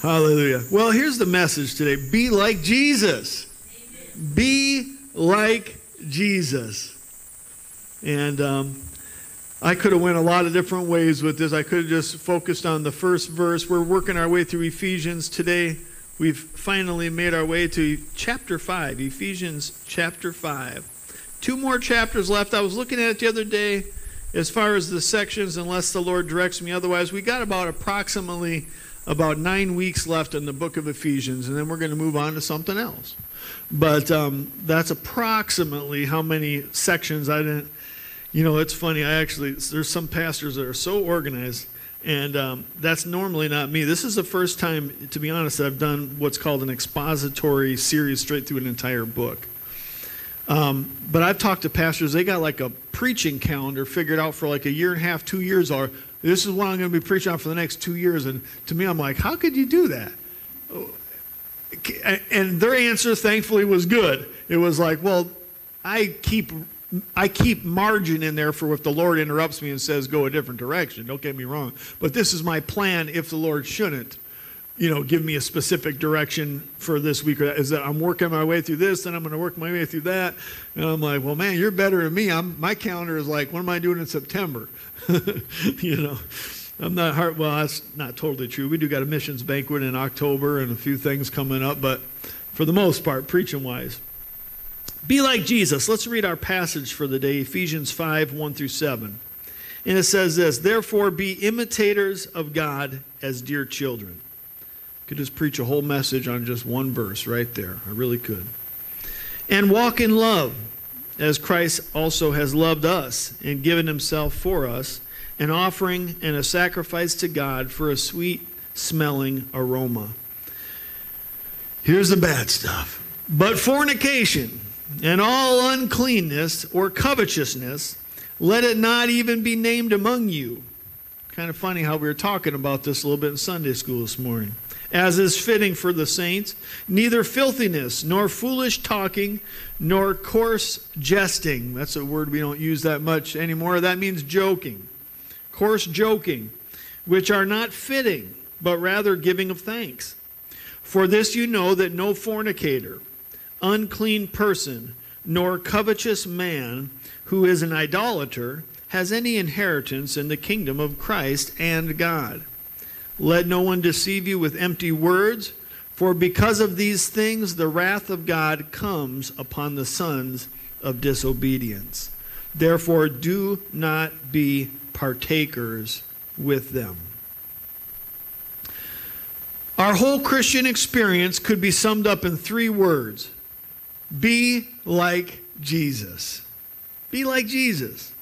Hallelujah. Well, here's the message today be like Jesus. Be like Jesus. And um, I could have went a lot of different ways with this. I could have just focused on the first verse. We're working our way through Ephesians today. We've finally made our way to chapter 5, Ephesians chapter 5. Two more chapters left. I was looking at it the other day as far as the sections, unless the Lord directs me otherwise. We got about approximately about nine weeks left in the book of Ephesians, and then we're going to move on to something else. But um, that's approximately how many sections I didn't. You know, it's funny. I actually there's some pastors that are so organized, and um, that's normally not me. This is the first time, to be honest, that I've done what's called an expository series straight through an entire book. Um, but I've talked to pastors; they got like a preaching calendar figured out for like a year and a half, two years, or this is what I'm going to be preaching on for the next two years. And to me, I'm like, how could you do that? And their answer, thankfully, was good. It was like, well, I keep I keep margin in there for if the Lord interrupts me and says go a different direction. Don't get me wrong, but this is my plan if the Lord shouldn't, you know, give me a specific direction for this week. Or is that I'm working my way through this, then I'm going to work my way through that, and I'm like, well, man, you're better than me. I'm my calendar is like, what am I doing in September? you know, I'm not hard. Well, that's not totally true. We do got a missions banquet in October and a few things coming up, but for the most part, preaching wise, be like Jesus. Let's read our passage for the day, Ephesians 5 1 through 7. And it says this Therefore, be imitators of God as dear children. Could just preach a whole message on just one verse right there. I really could. And walk in love as Christ also has loved us and given himself for us, an offering and a sacrifice to God for a sweet smelling aroma. Here's the bad stuff. But fornication and all uncleanness or covetousness, let it not even be named among you. Kind of funny how we were talking about this a little bit in Sunday school this morning as is fitting for the saints, neither filthiness, nor foolish talking, nor coarse jesting. That's a word we don't use that much anymore. That means joking. Coarse joking, which are not fitting, but rather giving of thanks. For this you know that no fornicator, unclean person, nor covetous man who is an idolater has any inheritance in the kingdom of Christ and God. Let no one deceive you with empty words, for because of these things the wrath of God comes upon the sons of disobedience. Therefore, do not be partakers with them. Our whole Christian experience could be summed up in three words be like Jesus. Be like Jesus.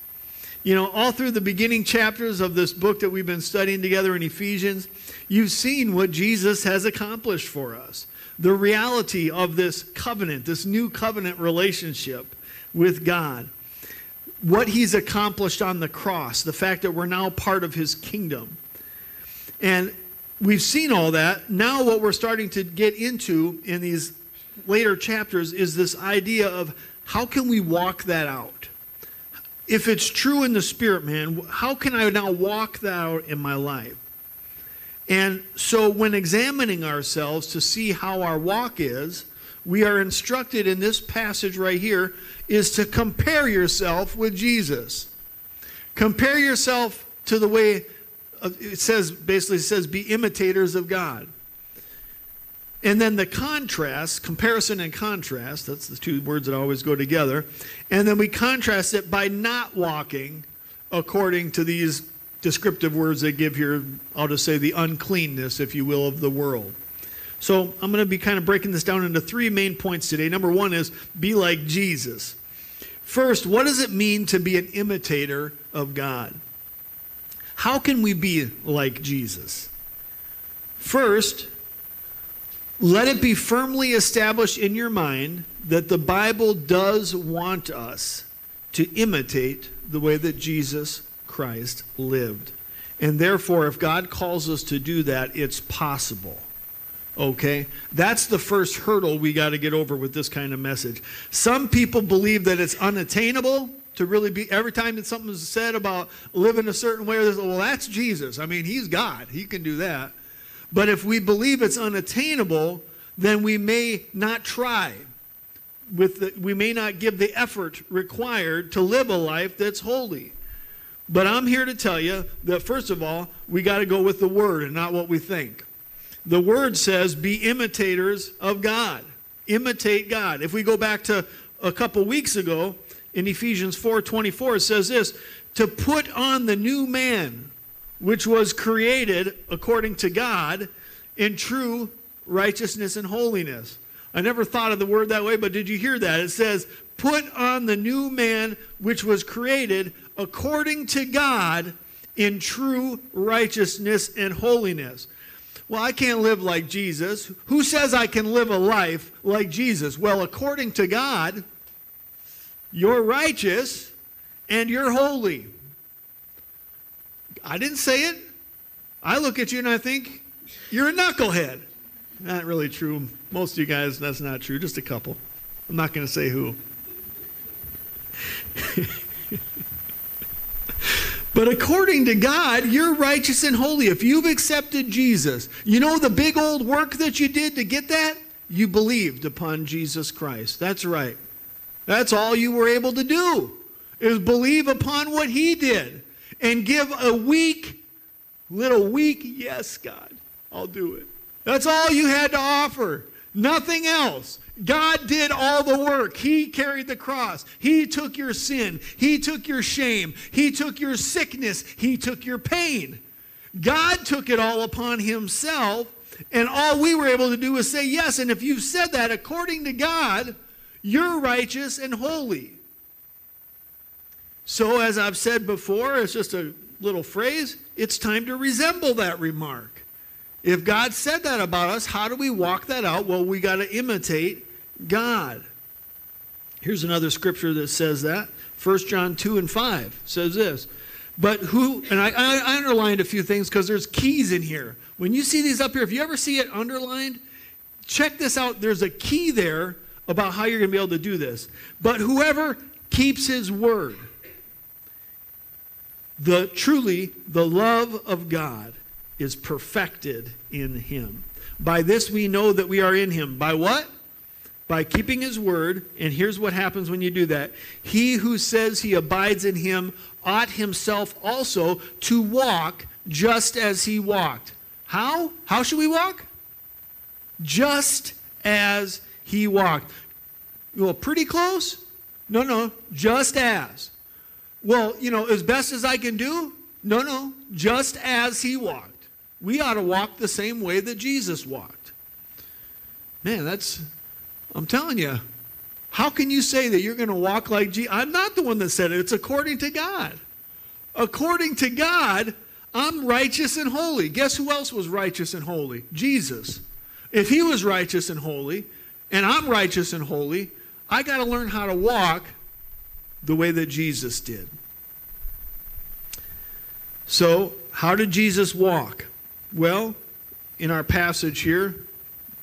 You know, all through the beginning chapters of this book that we've been studying together in Ephesians, you've seen what Jesus has accomplished for us. The reality of this covenant, this new covenant relationship with God. What he's accomplished on the cross, the fact that we're now part of his kingdom. And we've seen all that. Now, what we're starting to get into in these later chapters is this idea of how can we walk that out? If it's true in the spirit, man, how can I now walk that out in my life? And so, when examining ourselves to see how our walk is, we are instructed in this passage right here is to compare yourself with Jesus. Compare yourself to the way uh, it says, basically, it says, be imitators of God. And then the contrast, comparison and contrast, that's the two words that always go together. And then we contrast it by not walking according to these descriptive words they give here. I'll just say the uncleanness, if you will, of the world. So I'm going to be kind of breaking this down into three main points today. Number one is be like Jesus. First, what does it mean to be an imitator of God? How can we be like Jesus? First, let it be firmly established in your mind that the Bible does want us to imitate the way that Jesus Christ lived. And therefore, if God calls us to do that, it's possible. Okay? That's the first hurdle we got to get over with this kind of message. Some people believe that it's unattainable to really be, every time that something's said about living a certain way, well, that's Jesus. I mean, he's God, he can do that. But if we believe it's unattainable, then we may not try. With the, we may not give the effort required to live a life that's holy. But I'm here to tell you that, first of all, we got to go with the Word and not what we think. The Word says, be imitators of God. Imitate God. If we go back to a couple weeks ago, in Ephesians 4:24 it says this, to put on the new man which was created according to God in true righteousness and holiness. I never thought of the word that way, but did you hear that? It says, put on the new man which was created according to God in true righteousness and holiness. Well, I can't live like Jesus. Who says I can live a life like Jesus? Well, according to God, you're righteous and you're holy. I didn't say it. I look at you and I think you're a knucklehead. Not really true. Most of you guys, that's not true. Just a couple. I'm not going to say who. but according to God, you're righteous and holy. If you've accepted Jesus, you know the big old work that you did to get that? You believed upon Jesus Christ. That's right. That's all you were able to do, is believe upon what he did and give a weak, little weak, yes, God, I'll do it. That's all you had to offer. Nothing else. God did all the work. He carried the cross. He took your sin. He took your shame. He took your sickness. He took your pain. God took it all upon himself, and all we were able to do was say yes. And if you've said that according to God, you're righteous and holy. So, as I've said before, it's just a little phrase, it's time to resemble that remark. If God said that about us, how do we walk that out? Well, we got to imitate God. Here's another scripture that says that. 1 John 2 and 5 says this. But who, and I, I underlined a few things because there's keys in here. When you see these up here, if you ever see it underlined, check this out. There's a key there about how you're going to be able to do this. But whoever keeps his word, the truly the love of God is perfected in him. By this we know that we are in him. By what? By keeping his word. And here's what happens when you do that. He who says he abides in him ought himself also to walk just as he walked. How? How should we walk? Just as he walked. Well, pretty close? No, no, just as. Well, you know, as best as I can do? No, no, just as he walked. We ought to walk the same way that Jesus walked. Man, that's, I'm telling you, how can you say that you're going to walk like Jesus? I'm not the one that said it, it's according to God. According to God, I'm righteous and holy. Guess who else was righteous and holy? Jesus. If he was righteous and holy, and I'm righteous and holy, I got to learn how to walk the way that Jesus did. So, how did Jesus walk? Well, in our passage here,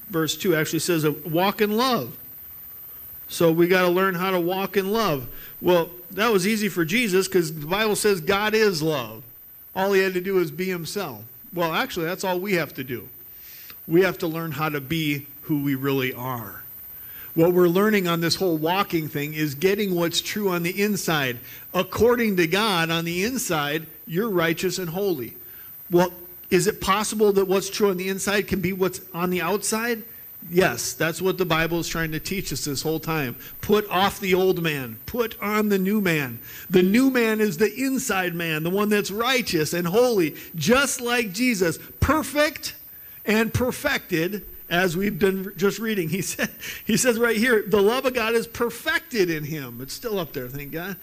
verse 2 actually says, walk in love. So, we got to learn how to walk in love. Well, that was easy for Jesus because the Bible says God is love. All he had to do was be himself. Well, actually, that's all we have to do. We have to learn how to be who we really are. What we're learning on this whole walking thing is getting what's true on the inside. According to God, on the inside, you're righteous and holy. Well, is it possible that what's true on the inside can be what's on the outside? Yes, that's what the Bible is trying to teach us this whole time. Put off the old man, put on the new man. The new man is the inside man, the one that's righteous and holy, just like Jesus, perfect and perfected as we've been just reading. He said, he says right here, the love of God is perfected in him. It's still up there, thank God.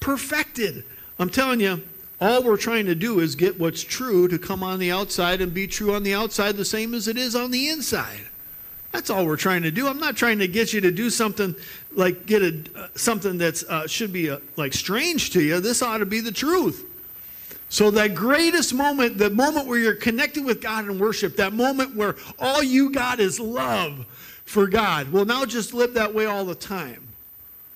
Perfected. I'm telling you, all we're trying to do is get what's true to come on the outside and be true on the outside the same as it is on the inside. That's all we're trying to do. I'm not trying to get you to do something like get a uh, something that's uh, should be uh, like strange to you. This ought to be the truth. So, that greatest moment, the moment where you're connected with God in worship, that moment where all you got is love for God, well, now just live that way all the time.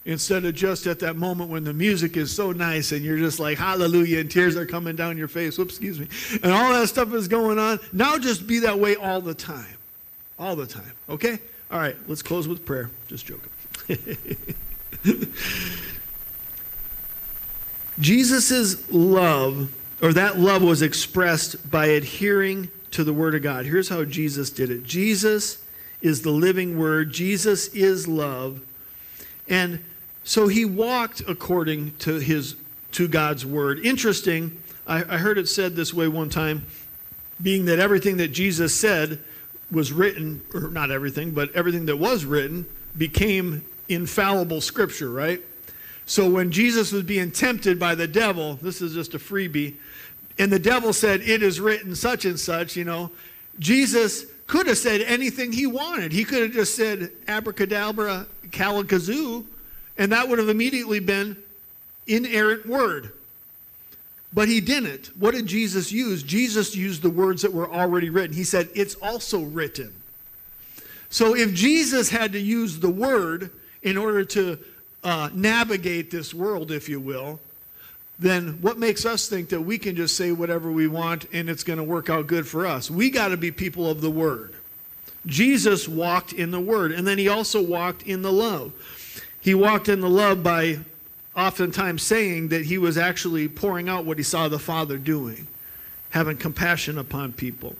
instead of just at that moment when the music is so nice and you're just like hallelujah and tears are coming down your face whoops excuse me and all that stuff is going on. Now just be that way all the time. All the time okay? All right let's close with prayer. Just joking. Jesus' love or that love was expressed by adhering to the word of god here's how jesus did it jesus is the living word jesus is love and so he walked according to his to God's word. Interesting, I, I heard it said this way one time, being that everything that Jesus said was written, or not everything, but everything that was written became infallible scripture, right? So when Jesus was being tempted by the devil, this is just a freebie, and the devil said, It is written such and such, you know, Jesus could have said anything he wanted. He could have just said abracadabra, calicazoo, and that would have immediately been inerrant word. But he didn't. What did Jesus use? Jesus used the words that were already written. He said, It's also written. So if Jesus had to use the word in order to uh, navigate this world, if you will, then what makes us think that we can just say whatever we want and it's going to work out good for us? We got to be people of the word. Jesus walked in the word, and then he also walked in the love. He walked in the love by oftentimes saying that he was actually pouring out what he saw the Father doing, having compassion upon people.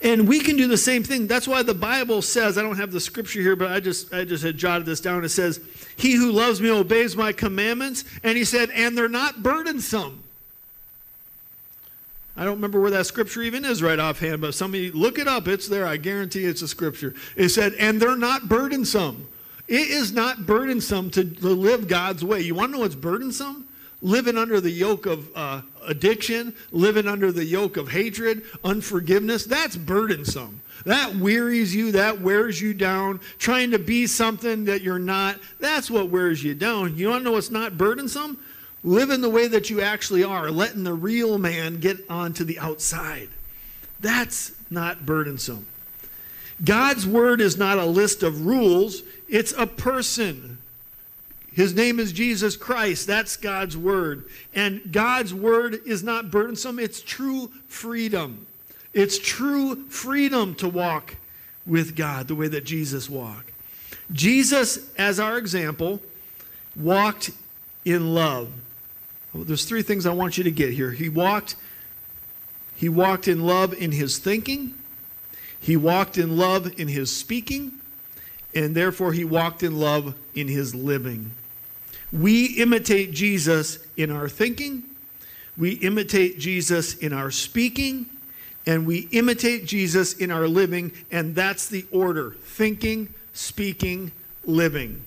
And we can do the same thing. That's why the Bible says, I don't have the scripture here, but I just I just had jotted this down. It says, He who loves me obeys my commandments. And he said, and they're not burdensome. I don't remember where that scripture even is right offhand, but somebody look it up. It's there. I guarantee it's a scripture. It said, and they're not burdensome. It is not burdensome to, to live God's way. You want to know what's burdensome? Living under the yoke of uh, addiction, living under the yoke of hatred, unforgiveness. That's burdensome. That wearies you, that wears you down. Trying to be something that you're not, that's what wears you down. You want to know what's not burdensome? Living the way that you actually are, letting the real man get onto the outside. That's not burdensome. God's word is not a list of rules, it's a person. His name is Jesus Christ. That's God's word. And God's word is not burdensome, it's true freedom. It's true freedom to walk with God the way that Jesus walked. Jesus, as our example, walked in love. Oh, there's three things I want you to get here. He walked he walked in love in his thinking, he walked in love in his speaking, and therefore he walked in love in his living. We imitate Jesus in our thinking, we imitate Jesus in our speaking, and we imitate Jesus in our living, and that's the order thinking, speaking, living.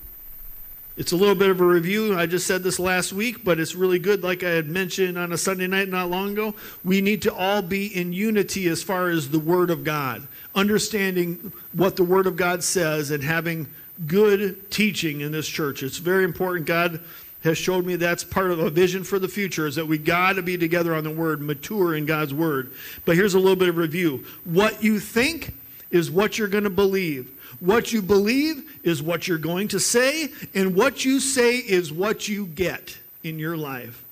It's a little bit of a review. I just said this last week, but it's really good. Like I had mentioned on a Sunday night not long ago, we need to all be in unity as far as the Word of God understanding what the Word of God says and having good teaching in this church. It's very important. God has showed me that's part of a vision for the future is that we got to be together on the Word, mature in God's Word. But here's a little bit of review. What you think is what you're going to believe. What you believe is what you're going to say, and what you say is what you get in your life.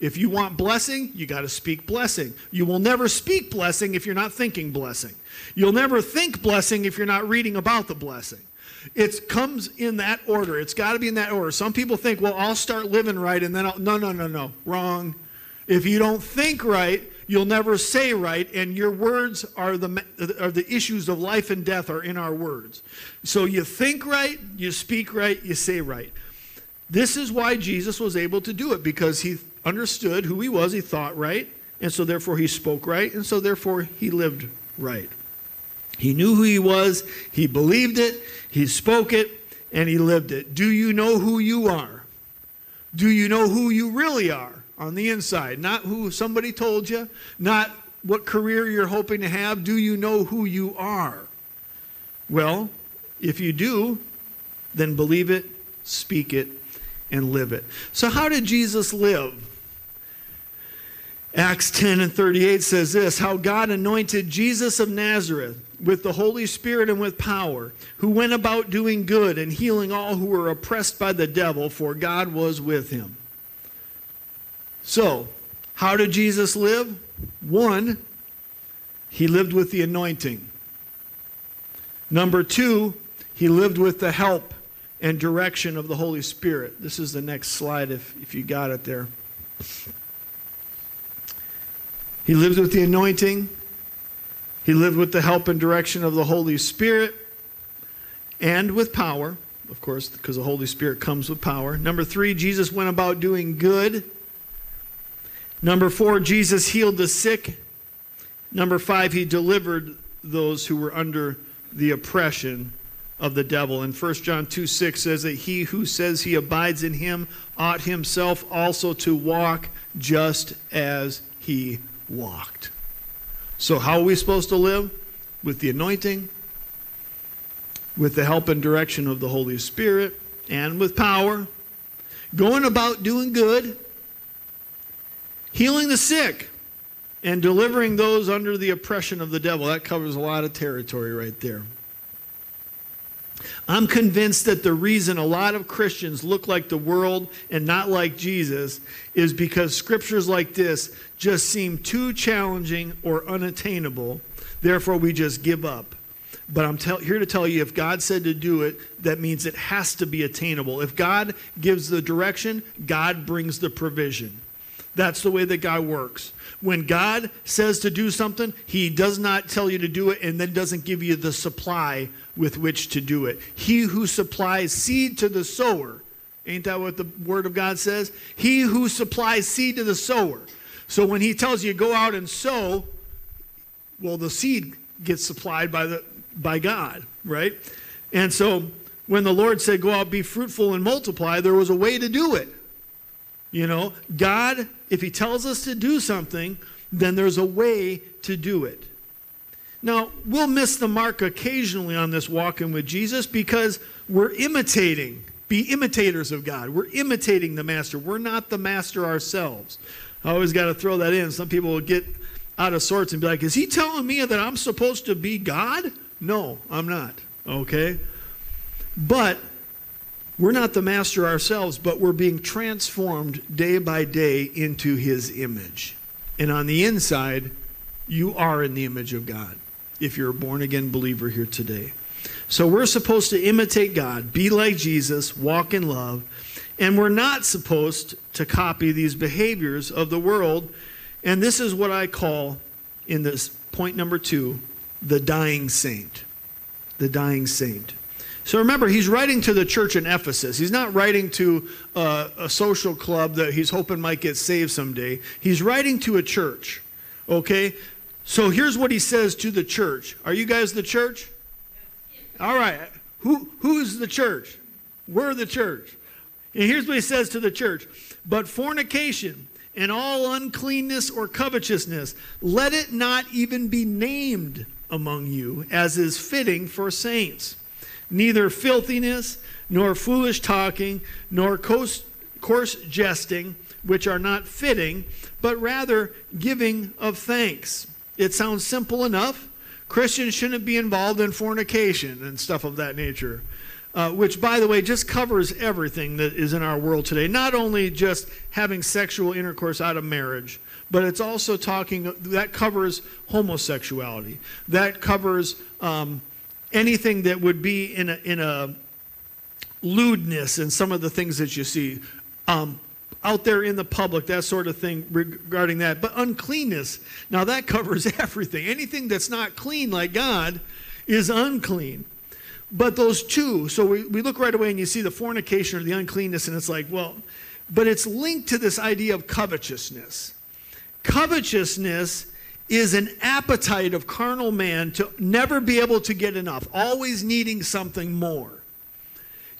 If you want blessing, you got to speak blessing. You will never speak blessing if you're not thinking blessing. You'll never think blessing if you're not reading about the blessing. It comes in that order. It's got to be in that order. Some people think, well, I'll start living right and then I'll. No, no, no, no. Wrong. If you don't think right, you'll never say right, and your words are the, are the issues of life and death are in our words. So you think right, you speak right, you say right. This is why Jesus was able to do it because he understood who he was, he thought right, and so therefore he spoke right, and so therefore he lived right. He knew who he was, he believed it, he spoke it, and he lived it. Do you know who you are? Do you know who you really are on the inside? Not who somebody told you, not what career you're hoping to have. Do you know who you are? Well, if you do, then believe it, speak it, and live it. So, how did Jesus live? Acts 10 and 38 says this How God anointed Jesus of Nazareth with the Holy Spirit and with power, who went about doing good and healing all who were oppressed by the devil, for God was with him. So, how did Jesus live? One, he lived with the anointing. Number two, he lived with the help and direction of the Holy Spirit. This is the next slide if, if you got it there. He lived with the anointing. He lived with the help and direction of the Holy Spirit and with power, of course, because the Holy Spirit comes with power. Number three, Jesus went about doing good. Number four, Jesus healed the sick. Number five, he delivered those who were under the oppression of the devil. And 1 John 2 6 says that he who says he abides in him ought himself also to walk just as he walked. So, how are we supposed to live? With the anointing, with the help and direction of the Holy Spirit, and with power, going about doing good, healing the sick, and delivering those under the oppression of the devil. That covers a lot of territory right there. I'm convinced that the reason a lot of Christians look like the world and not like Jesus is because scriptures like this just seem too challenging or unattainable. Therefore, we just give up. But I'm tell, here to tell you if God said to do it, that means it has to be attainable. If God gives the direction, God brings the provision. That's the way that God works. When God says to do something, He does not tell you to do it and then doesn't give you the supply with which to do it. He who supplies seed to the sower, ain't that what the Word of God says? He who supplies seed to the sower. So when He tells you go out and sow, well, the seed gets supplied by, the, by God, right? And so when the Lord said, Go out, be fruitful, and multiply, there was a way to do it. You know, God, if He tells us to do something, then there's a way to do it. Now, we'll miss the mark occasionally on this walking with Jesus because we're imitating, be imitators of God. We're imitating the Master. We're not the Master ourselves. I always got to throw that in. Some people will get out of sorts and be like, Is he telling me that I'm supposed to be God? No, I'm not. Okay? But we're not the master ourselves, but we're being transformed day by day into his image. And on the inside, you are in the image of God if you're a born again believer here today. So we're supposed to imitate God, be like Jesus, walk in love, and we're not supposed to copy these behaviors of the world. And this is what I call, in this point number two, the dying saint. The dying saint. So remember, he's writing to the church in Ephesus. He's not writing to uh, a social club that he's hoping might get saved someday. He's writing to a church. Okay? So here's what he says to the church. Are you guys the church? All right. Who, who's the church? We're the church. And here's what he says to the church But fornication and all uncleanness or covetousness, let it not even be named among you, as is fitting for saints neither filthiness, nor foolish talking, nor coarse, jesting, which are not fitting, but rather giving of thanks. It sounds simple enough. Christians shouldn't be involved in fornication and stuff of that nature. Uh, which, by the way, just covers everything that is in our world today. Not only just having sexual intercourse out of marriage, but it's also talking, that covers homosexuality. That covers um, anything that would be in a, in a lewdness and some of the things that you see um, out there in the public, that sort of thing regarding that. But uncleanness, now that covers everything. Anything that's not clean like God is unclean. But those two, so we, we look right away and you see the fornication or the uncleanness, and it's like, well, but it's linked to this idea of covetousness. Covetousness is an appetite of carnal man to never be able to get enough, always needing something more.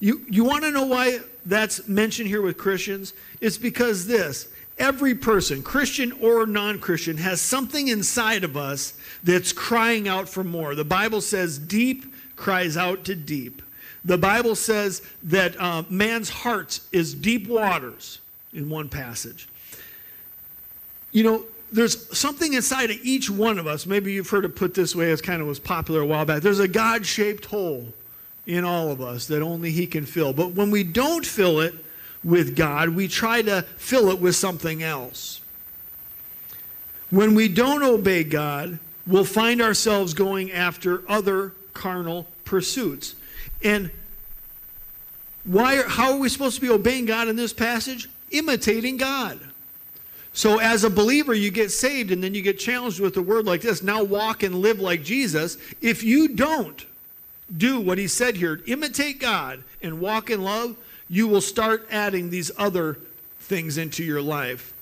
You, you want to know why that's mentioned here with Christians? It's because this every person, Christian or non Christian, has something inside of us that's crying out for more. The Bible says, deep cries out to deep. The Bible says that uh, man's heart is deep waters in one passage. You know, there's something inside of each one of us. Maybe you've heard it put this way, as kind of was popular a while back. There's a God shaped hole in all of us that only He can fill. But when we don't fill it with God, we try to fill it with something else. When we don't obey God, we'll find ourselves going after other carnal pursuits. And why, are how are we supposed to be obeying God in this passage? Imitating God. So, as a believer, you get saved and then you get challenged with a word like this now walk and live like Jesus. If you don't do what he said here, imitate God and walk in love, you will start adding these other things into your life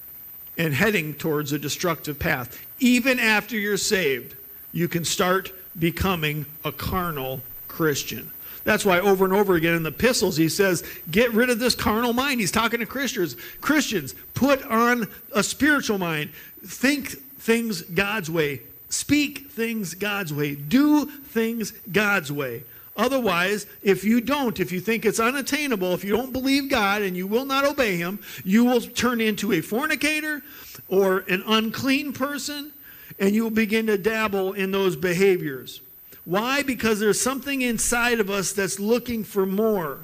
and heading towards a destructive path. Even after you're saved, you can start becoming a carnal Christian. That's why over and over again in the epistles he says, get rid of this carnal mind. He's talking to Christians. Christians, put on a spiritual mind. Think things God's way. Speak things God's way. Do things God's way. Otherwise, if you don't, if you think it's unattainable, if you don't believe God and you will not obey Him, you will turn into a fornicator or an unclean person and you will begin to dabble in those behaviors. Why? Because there's something inside of us that's looking for more.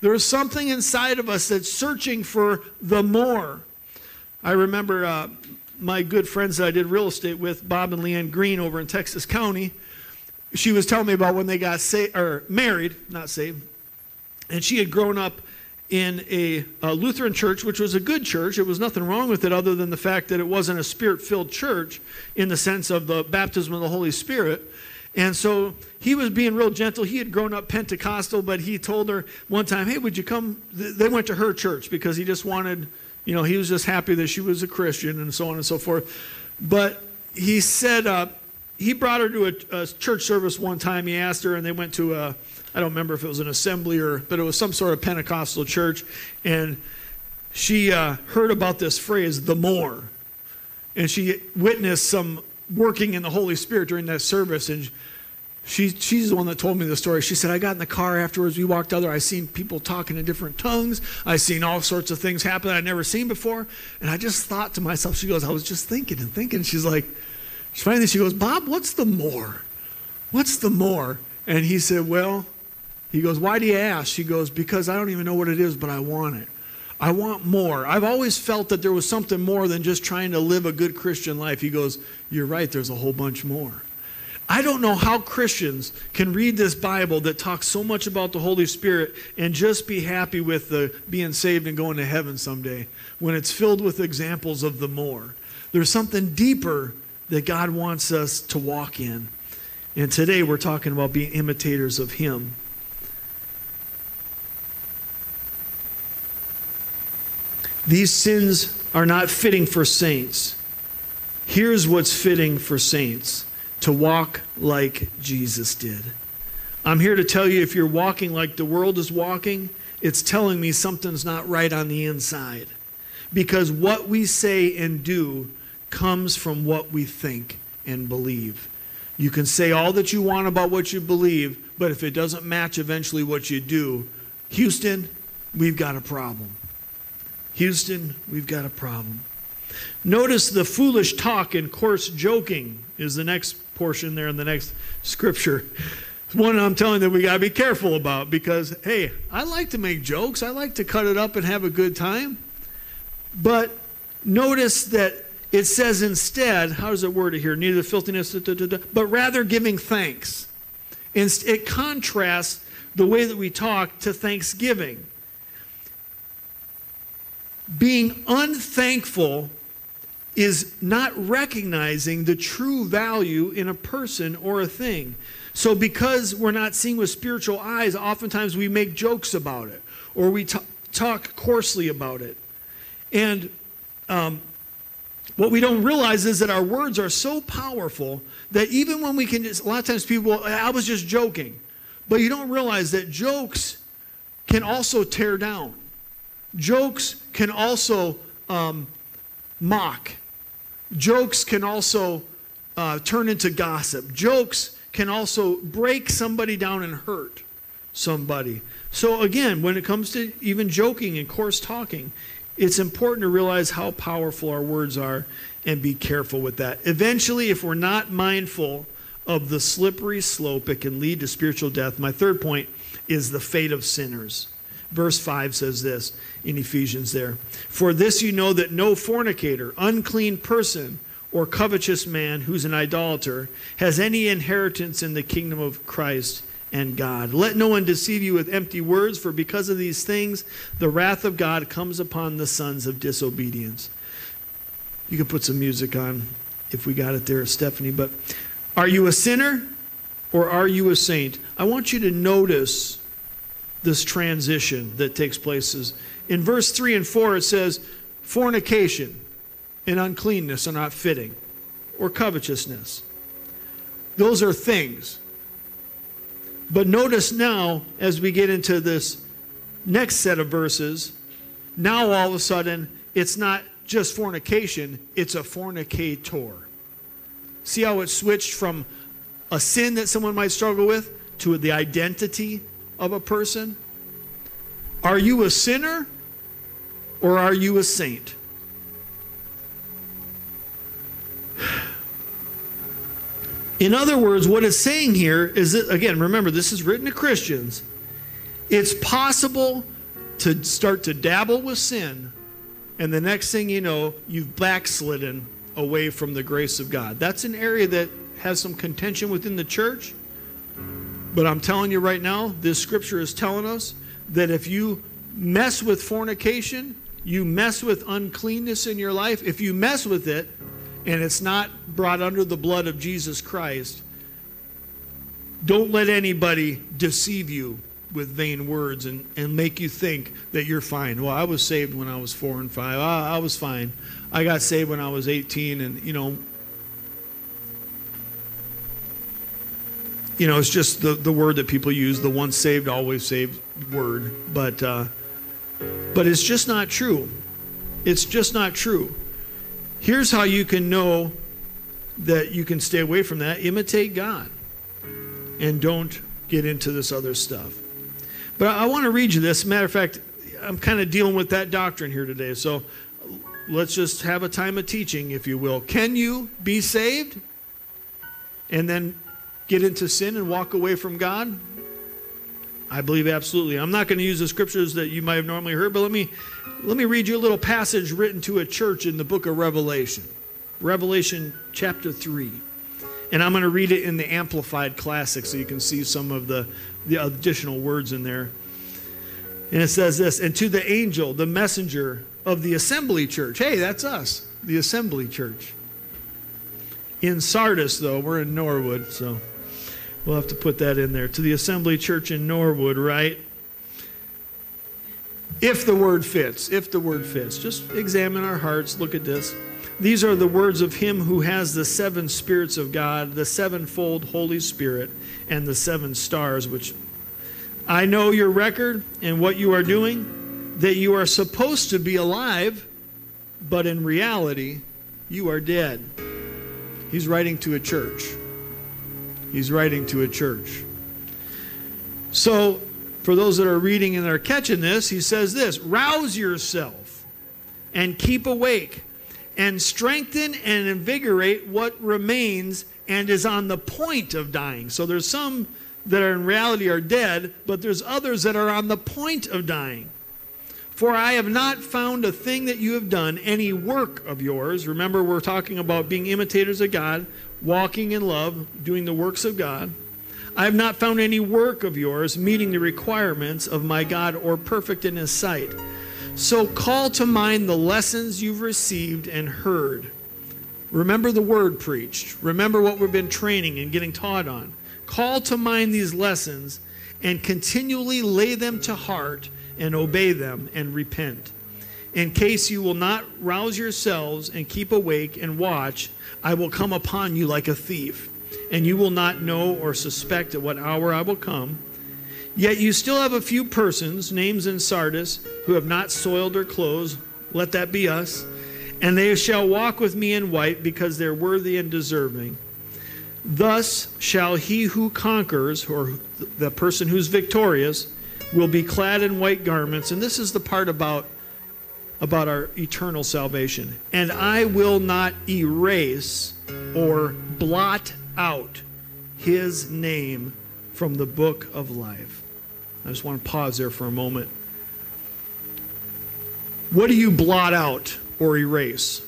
There's something inside of us that's searching for the more. I remember uh, my good friends that I did real estate with, Bob and Leanne Green over in Texas County. She was telling me about when they got sa- or married, not saved, and she had grown up in a, a, Lutheran church, which was a good church. It was nothing wrong with it other than the fact that it wasn't a spirit filled church in the sense of the baptism of the Holy Spirit. And so he was being real gentle. He had grown up Pentecostal, but he told her one time, Hey, would you come? They went to her church because he just wanted, you know, he was just happy that she was a Christian and so on and so forth. But he said, uh, he brought her to a, a, church service one time. He asked her, and they went to a, I don't remember if it was an assembly or, but it was some sort of Pentecostal church. And she uh, heard about this phrase, the more. And she witnessed some working in the Holy Spirit during that service. And she, she's the one that told me the story. She said, I got in the car afterwards. We walked other. I seen people talking in different tongues. I seen all sorts of things happen I'd never seen before. And I just thought to myself, she goes, I was just thinking and thinking. She's like, finally she goes, Bob, what's the more? What's the more? And he said, Well, he goes, Why do you ask? She goes, Because I don't even know what it is, but I want it. I want more. I've always felt that there was something more than just trying to live a good Christian life. He goes, You're right, there's a whole bunch more. I don't know how Christians can read this Bible that talks so much about the Holy Spirit and just be happy with the being saved and going to heaven someday when it's filled with examples of the more. There's something deeper that God wants us to walk in. And today we're talking about being imitators of Him. These sins are not fitting for saints. Here's what's fitting for saints to walk like Jesus did. I'm here to tell you if you're walking like the world is walking, it's telling me something's not right on the inside. Because what we say and do comes from what we think and believe. You can say all that you want about what you believe, but if it doesn't match eventually what you do, Houston, we've got a problem. Houston, we've got a problem. Notice the foolish talk and coarse joking is the next portion there in the next scripture. One I'm telling that we got to be careful about because, hey, I like to make jokes. I like to cut it up and have a good time. But notice that it says instead, how does it word it here? Neither the filthiness, da, da, da, but rather giving thanks. It contrasts the way that we talk to thanksgiving. Being unthankful is not recognizing the true value in a person or a thing. So, because we're not seeing with spiritual eyes, oftentimes we make jokes about it or we t- talk coarsely about it. And um, what we don't realize is that our words are so powerful that even when we can, a lot of times people, I was just joking. But you don't realize that jokes can also tear down. Jokes can also um, mock. Jokes can also uh, turn into gossip. Jokes can also break somebody down and hurt somebody. So, again, when it comes to even joking and coarse talking, It's important to realize how powerful our words are and be careful with that. Eventually, if we're not mindful of the slippery slope, it can lead to spiritual death. My third point is the fate of sinners. Verse 5 says this in Ephesians there For this you know that no fornicator, unclean person, or covetous man who's an idolater has any inheritance in the kingdom of Christ and God. Let no one deceive you with empty words, for because of these things the wrath of God comes upon the sons of disobedience. You can put some music on if we got it there, Stephanie. But are you a sinner or are you a saint? I want you to notice this transition that takes place. In verse 3 and 4, it says, fornication and uncleanness are not fitting, or covetousness. Those are things. But notice now, as we get into this next set of verses, now all of a sudden, it's not just fornication, it's a fornicator. See how it switched from a sin that someone might struggle with to the identity of a person? Are you a sinner or are you a saint? In other words, what it's saying here is that, again, remember, this is written to Christians. It's possible to start to dabble with sin, and the next thing you know, you've backslidden away from the grace of God. That's an area that has some contention within the church. But I'm telling you right now, this scripture is telling us that if you mess with fornication, you mess with uncleanness in your life, if you mess with it, and it's not brought under the blood of Jesus Christ, don't let anybody deceive you with vain words and, and make you think that you're fine. Well, I was saved when I was four and five. I, I was fine. I got saved when I was 18, and, you know, you know, it's just the, the word that people use, the once saved, always saved word. But, uh, but it's just not true. It's just not true. Here's how you can know that you can stay away from that imitate God and don't get into this other stuff. But I want to read you this. Matter of fact, I'm kind of dealing with that doctrine here today. So let's just have a time of teaching, if you will. Can you be saved and then get into sin and walk away from God? I believe absolutely. I'm not going to use the scriptures that you might have normally heard, but let me let me read you a little passage written to a church in the book of Revelation. Revelation chapter 3. And I'm going to read it in the Amplified Classic so you can see some of the, the additional words in there. And it says this And to the angel, the messenger of the assembly church. Hey, that's us, the assembly church. In Sardis, though, we're in Norwood, so we'll have to put that in there. To the assembly church in Norwood, right? If the word fits, if the word fits, just examine our hearts, look at this. These are the words of him who has the seven spirits of God, the sevenfold Holy Spirit, and the seven stars, which I know your record and what you are doing, that you are supposed to be alive, but in reality, you are dead. He's writing to a church. He's writing to a church. So, for those that are reading and are catching this, he says this rouse yourself and keep awake and strengthen and invigorate what remains and is on the point of dying. So there's some that are in reality are dead, but there's others that are on the point of dying. For I have not found a thing that you have done, any work of yours. Remember, we're talking about being imitators of God, walking in love, doing the works of God I have not found any work of yours meeting the requirements of my God or perfect in his sight. So call to mind the lessons you've received and heard. Remember the word preached. Remember what we've been training and getting taught on. Call to mind these lessons and continually lay them to heart and obey them and repent. In case you will not rouse yourselves and keep awake and watch, I will come upon you like a thief and you will not know or suspect at what hour I will come. Yet you still have a few persons, names in Sardis, who have not soiled their clothes. Let that be us. And they shall walk with me in white, because they're worthy and deserving. Thus shall he who conquers, or the person who's victorious, will be clad in white garments. And this is the part about about our eternal salvation. And I will not erase or blot out his name from the book of life. I just want to pause there for a moment. What do you blot out or erase?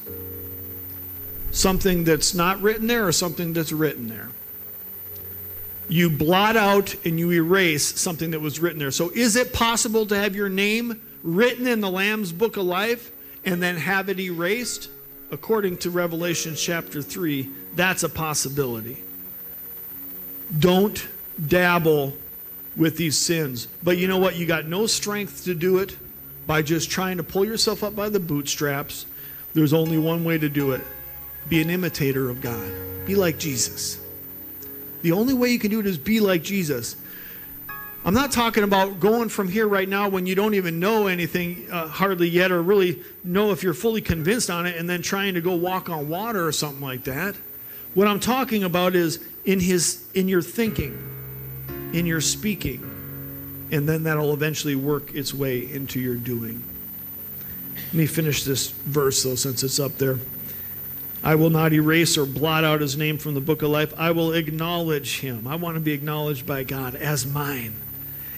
Something that's not written there or something that's written there? You blot out and you erase something that was written there. So, is it possible to have your name written in the Lamb's book of life and then have it erased? According to Revelation chapter 3, that's a possibility. Don't dabble with these sins. But you know what? You got no strength to do it by just trying to pull yourself up by the bootstraps. There's only one way to do it be an imitator of God, be like Jesus. The only way you can do it is be like Jesus. I'm not talking about going from here right now when you don't even know anything uh, hardly yet or really know if you're fully convinced on it and then trying to go walk on water or something like that. What I'm talking about is in his in your thinking, in your speaking, and then that'll eventually work its way into your doing. Let me finish this verse though since it's up there. I will not erase or blot out his name from the book of life. I will acknowledge him. I want to be acknowledged by God as mine.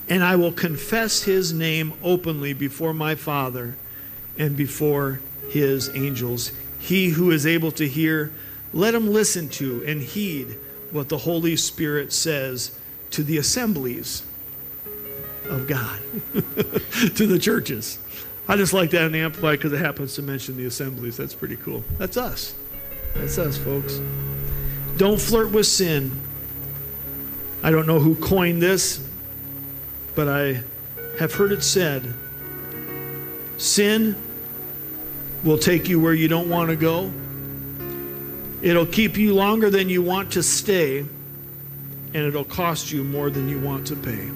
And I will confess his name openly before my Father and before his angels. He who is able to hear, let him listen to and heed what the Holy Spirit says to the assemblies of God, to the churches. I just like that in the Amplified because it happens to mention the assemblies. That's pretty cool. That's us. That's us, folks. Don't flirt with sin. I don't know who coined this, but I have heard it said sin will take you where you don't want to go. It'll keep you longer than you want to stay, and it'll cost you more than you want to pay.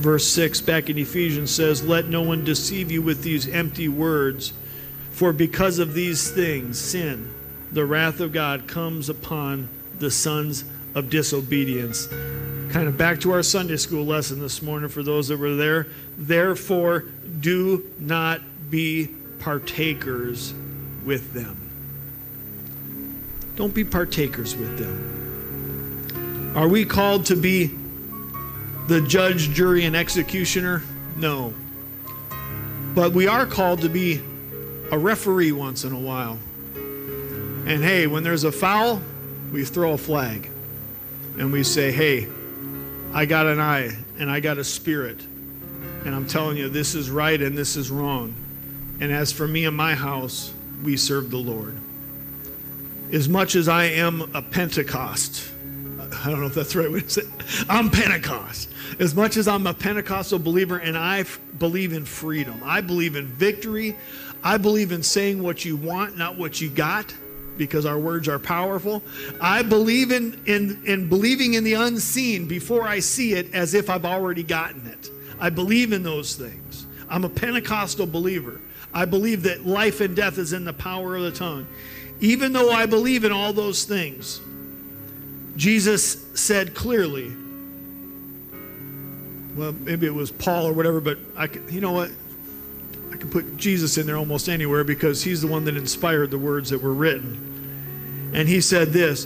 Verse 6 back in Ephesians says, Let no one deceive you with these empty words for because of these things, sin, the wrath of God comes upon the sons of disobedience. Kind of back to our Sunday school lesson this morning for those that were there. Therefore, do not be partakers with them. Don't be partakers with them. Are we called to be the judge, jury, and executioner? No. But we are called to be a referee once in a while. And hey, when there's a foul, we throw a flag and we say, hey, I got an eye and I got a spirit. And I'm telling you, this is right and this is wrong. And as for me and my house, we serve the Lord. As much as I am a Pentecost, I don't know if that's the right way to say it. I'm Pentecost. As much as I'm a Pentecostal believer and I f- believe in freedom, I believe in victory, I believe in saying what you want, not what you got, because our words are powerful. I believe in, in, in believing in the unseen before I see it as if I've already gotten it. I believe in those things. I'm a Pentecostal believer. I believe that life and death is in the power of the tongue. Even though I believe in all those things, Jesus said clearly, well, maybe it was Paul or whatever, but I, you know what? Can put Jesus in there almost anywhere because he's the one that inspired the words that were written. And he said this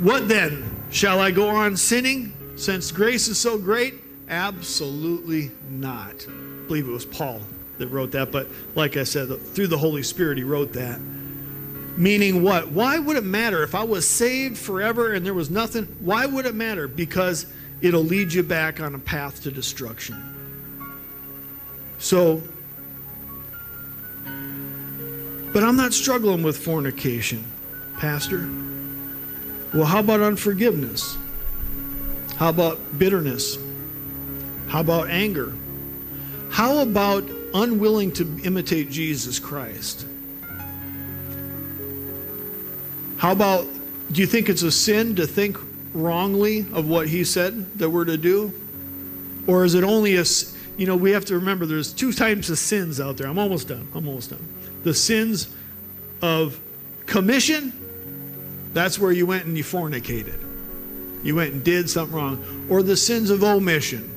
What then? Shall I go on sinning since grace is so great? Absolutely not. I believe it was Paul that wrote that, but like I said, through the Holy Spirit, he wrote that. Meaning what? Why would it matter if I was saved forever and there was nothing? Why would it matter? Because it'll lead you back on a path to destruction. So but I'm not struggling with fornication, Pastor. Well, how about unforgiveness? How about bitterness? How about anger? How about unwilling to imitate Jesus Christ? How about, do you think it's a sin to think wrongly of what he said that we're to do? Or is it only a, you know, we have to remember there's two types of sins out there. I'm almost done. I'm almost done the sins of commission, that's where you went and you fornicated. You went and did something wrong. Or the sins of omission,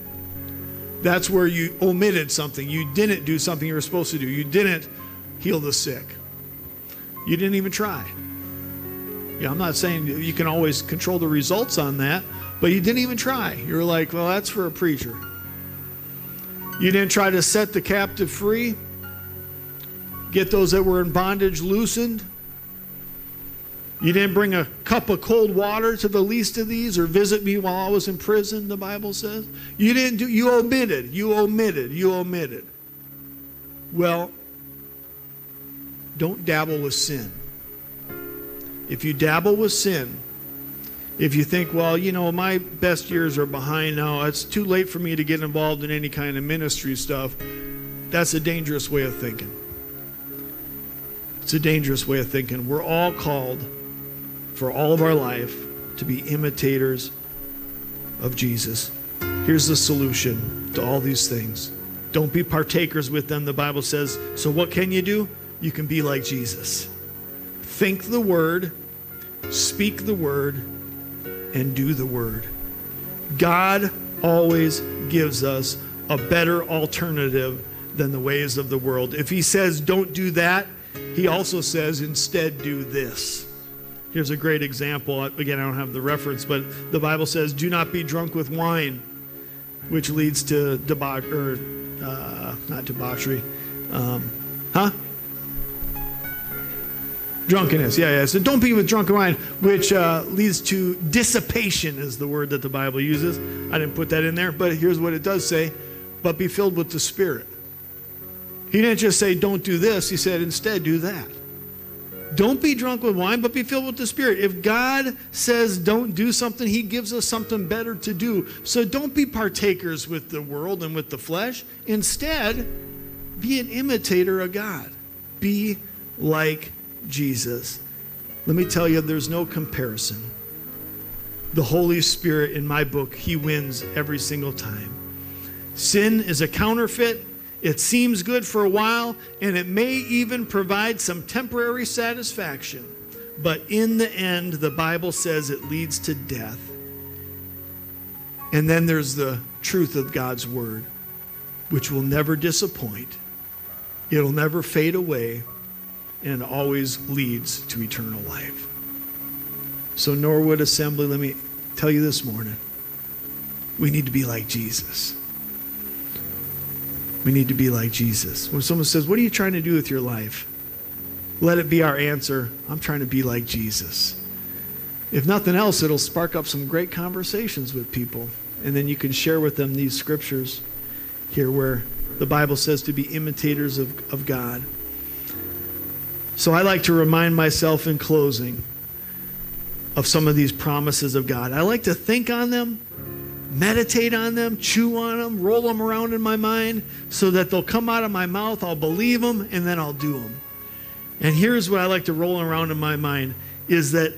That's where you omitted something. You didn't do something you were supposed to do. You didn't heal the sick. You didn't even try. Yeah, I'm not saying you can always control the results on that, but you didn't even try. You were like, well, that's for a preacher. You didn't try to set the captive free, get those that were in bondage loosened. You didn't bring a cup of cold water to the least of these or visit me while I was in prison, the Bible says. You didn't do, you omitted, you omitted, you omitted. Well, don't dabble with sin. If you dabble with sin, if you think, well, you know, my best years are behind now, it's too late for me to get involved in any kind of ministry stuff, that's a dangerous way of thinking. It's a dangerous way of thinking. We're all called for all of our life to be imitators of Jesus. Here's the solution to all these things. Don't be partakers with them, the Bible says. So, what can you do? You can be like Jesus. Think the word, speak the word, and do the word. God always gives us a better alternative than the ways of the world. If He says, don't do that, He also says, instead, do this. Here's a great example. Again, I don't have the reference, but the Bible says, "Do not be drunk with wine, which leads to debauch or uh, not debauchery, um, huh? Drunkenness. Yeah, yeah. So don't be with drunken wine, which uh, leads to dissipation, is the word that the Bible uses. I didn't put that in there, but here's what it does say: "But be filled with the Spirit." He didn't just say, "Don't do this." He said, "Instead, do that." Don't be drunk with wine, but be filled with the Spirit. If God says don't do something, He gives us something better to do. So don't be partakers with the world and with the flesh. Instead, be an imitator of God. Be like Jesus. Let me tell you, there's no comparison. The Holy Spirit in my book, He wins every single time. Sin is a counterfeit. It seems good for a while, and it may even provide some temporary satisfaction. But in the end, the Bible says it leads to death. And then there's the truth of God's Word, which will never disappoint, it'll never fade away, and always leads to eternal life. So, Norwood Assembly, let me tell you this morning we need to be like Jesus. We need to be like Jesus. When someone says, What are you trying to do with your life? Let it be our answer I'm trying to be like Jesus. If nothing else, it'll spark up some great conversations with people. And then you can share with them these scriptures here where the Bible says to be imitators of, of God. So I like to remind myself in closing of some of these promises of God. I like to think on them meditate on them, chew on them, roll them around in my mind so that they'll come out of my mouth. I'll believe them and then I'll do them. And here's what I like to roll around in my mind is that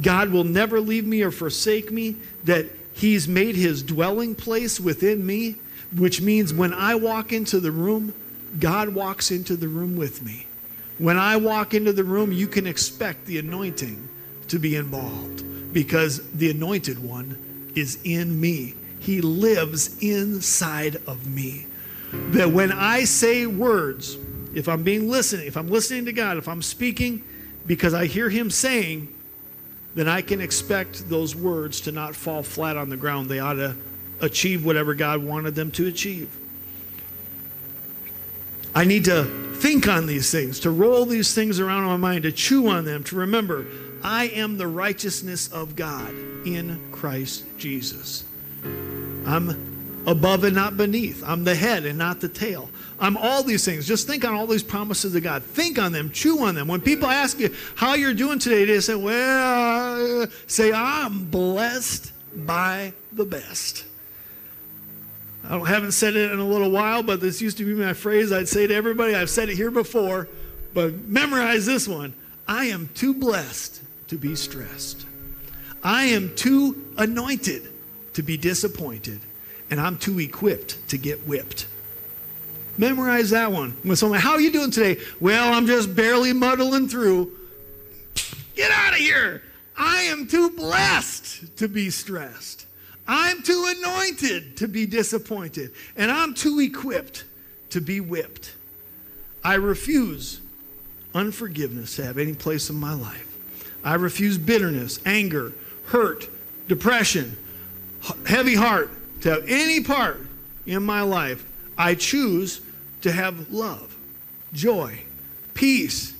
God will never leave me or forsake me, that He's made His dwelling place within me, which means when I walk into the room, God walks into the room with me. When I walk into the room, you can expect the anointing to be involved because the anointed one is in me. He lives inside of me. That when I say words, if I'm being listening, if I'm listening to God, if I'm speaking because I hear Him saying, then I can expect those words to not fall flat on the ground. They ought to achieve whatever God wanted them to achieve. I need to think on these things, to roll these things around in my mind, to chew on them, to remember I am the righteousness of God in Christ Jesus. I'm above and not beneath. I'm the head and not the tail. I'm all these things. Just think on all these promises of God. Think on them, chew on them. When people ask you how you're doing today, they say, Well, say, I'm blessed by the best. I haven't said it in a little while, but this used to be my phrase I'd say to everybody. I've said it here before, but memorize this one. I am too blessed to be stressed. I am too anointed to be disappointed, and I'm too equipped to get whipped. Memorize that one. When someone, how are you doing today? Well, I'm just barely muddling through. Get out of here. I am too blessed to be stressed. I'm too anointed to be disappointed, and I'm too equipped to be whipped. I refuse unforgiveness to have any place in my life. I refuse bitterness, anger, hurt, depression, heavy heart to have any part in my life. I choose to have love, joy, peace,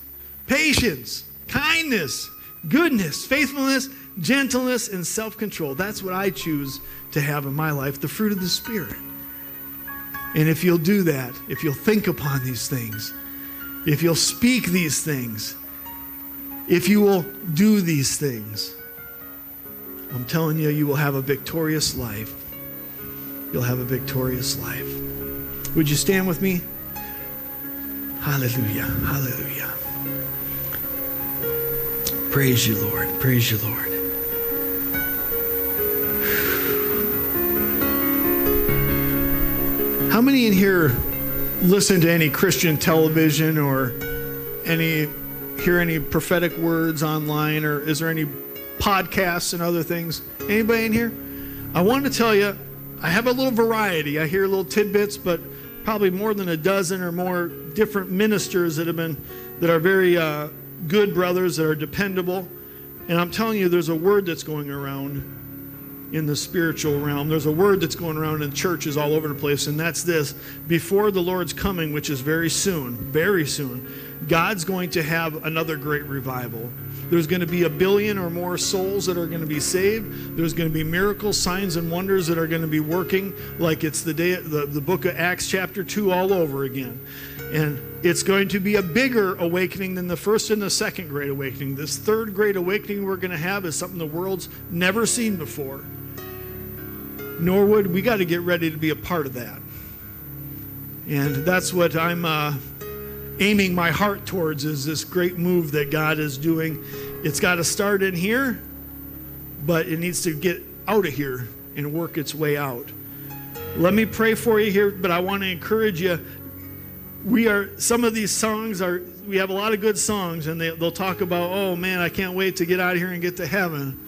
patience, kindness, goodness, faithfulness, gentleness, and self control. That's what I choose to have in my life the fruit of the Spirit. And if you'll do that, if you'll think upon these things, if you'll speak these things, if you will do these things, I'm telling you, you will have a victorious life. You'll have a victorious life. Would you stand with me? Hallelujah. Hallelujah. Praise you, Lord. Praise you, Lord. How many in here listen to any Christian television or any hear any prophetic words online or is there any podcasts and other things? Anybody in here? I want to tell you, I have a little variety. I hear little tidbits, but probably more than a dozen or more different ministers that have been that are very uh, good brothers that are dependable. And I'm telling you, there's a word that's going around in the spiritual realm. There's a word that's going around in churches all over the place, and that's this before the Lord's coming, which is very soon, very soon, God's going to have another great revival. There's going to be a billion or more souls that are going to be saved. There's going to be miracles, signs, and wonders that are going to be working like it's the day the, the book of Acts chapter 2 all over again. And it's going to be a bigger awakening than the first and the second great awakening. This third great awakening we're going to have is something the world's never seen before. Norwood, we got to get ready to be a part of that. And that's what I'm uh, aiming my heart towards is this great move that God is doing. It's got to start in here, but it needs to get out of here and work its way out. Let me pray for you here, but I want to encourage you. We are, some of these songs are, we have a lot of good songs, and they, they'll talk about, oh man, I can't wait to get out of here and get to heaven.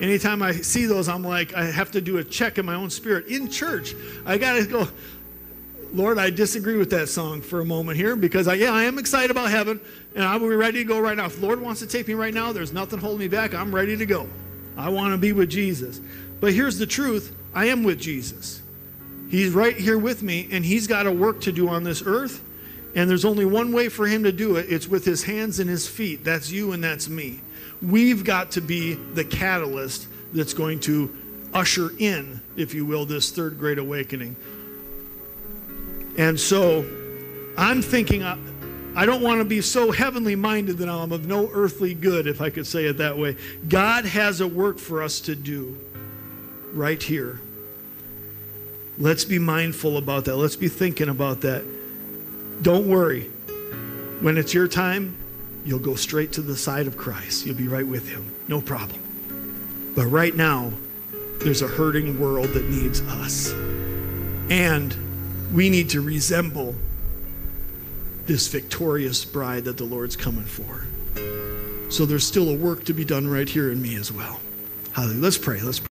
Anytime I see those, I'm like, I have to do a check in my own spirit. In church, I got to go, Lord, I disagree with that song for a moment here because I, yeah, I am excited about heaven and I'm ready to go right now. If Lord wants to take me right now, there's nothing holding me back. I'm ready to go. I want to be with Jesus. But here's the truth I am with Jesus. He's right here with me and He's got a work to do on this earth. And there's only one way for Him to do it it's with His hands and His feet. That's you and that's me. We've got to be the catalyst that's going to usher in, if you will, this third great awakening. And so I'm thinking, I don't want to be so heavenly minded that I'm of no earthly good, if I could say it that way. God has a work for us to do right here. Let's be mindful about that. Let's be thinking about that. Don't worry. When it's your time, you'll go straight to the side of Christ. You'll be right with Him. No problem. But right now, there's a hurting world that needs us. And we need to resemble this victorious bride that the Lord's coming for. So there's still a work to be done right here in me as well. Hallelujah. Let's pray. Let's pray.